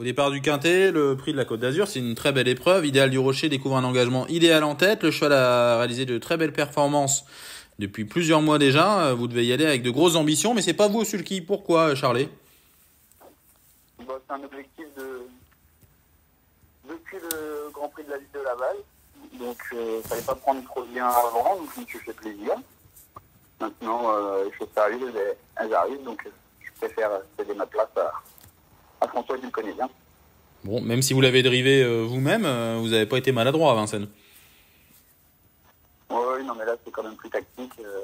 Au départ du Quintet, le prix de la Côte d'Azur, c'est une très belle épreuve. Idéal du Rocher découvre un engagement idéal en tête. Le cheval a réalisé de très belles performances depuis plusieurs mois déjà. Vous devez y aller avec de grosses ambitions, mais c'est pas vous Sulky. Pourquoi, Charlet? Bah, C'est un objectif de depuis le Grand Prix de la ville de Laval. Donc, euh, fallait pas prendre trop bien avant, donc je me suis fait plaisir. Maintenant, euh, les choses arrivent, elles, arrivent, donc je préfère céder ma place à, à François qui le connaît bien. Bon, même si vous l'avez drivé euh, vous-même, euh, vous n'avez pas été maladroit à Vincennes. Oui, non, mais là, c'est quand même plus tactique. Euh,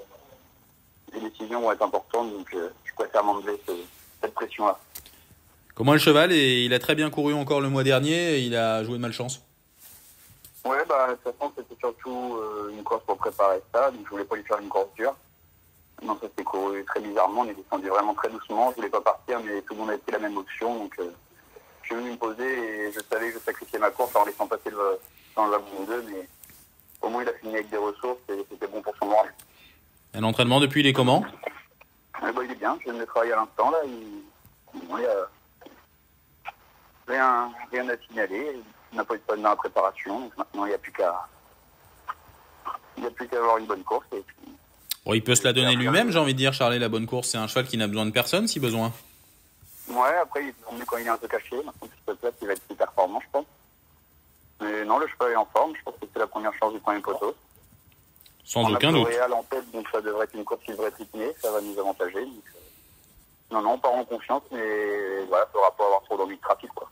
les décisions vont être importantes, donc je préfère m'enlever cette pression-là. Comment le cheval et Il a très bien couru encore le mois dernier et il a joué de malchance. Ouais, bah, de toute façon, c'était surtout une course pour préparer ça, donc je voulais pas lui faire une course dure. Non, ça s'est couru très bizarrement, on est descendu vraiment très doucement, je voulais pas partir, mais tout le monde a été la même option, donc je suis venu me poser et je savais que je sacrifiais ma course en laissant passer le, dans le wagon 2, mais au moins il a fini avec des ressources et c'était bon pour son moral. Et l'entraînement depuis, il est comment? Bah, Il est bien, je viens de le travailler à l'instant, là, il, il y a rien, rien à signaler, il n'a pas eu de problème dans la préparation, donc maintenant il n'y a plus qu'à il n'y a plus qu'à avoir une bonne course et puis Bon, il peut se la donner lui-même, j'ai envie de dire, Charlie, la bonne course. C'est un cheval qui n'a besoin de personne si besoin. Ouais, après, il quand il est un peu caché. Maintenant place, il va être plus performant, je pense. Mais non, le cheval est en forme. Je pense que c'est la première chance du premier poteau. Sans aucun doute. Réal en tête, donc ça devrait être une course qui devrait être rythmée. Ça va nous avantager. Donc, euh, Non, non, on part en confiance, mais voilà, il ne faudra pas avoir trop d'envie de trafic, quoi.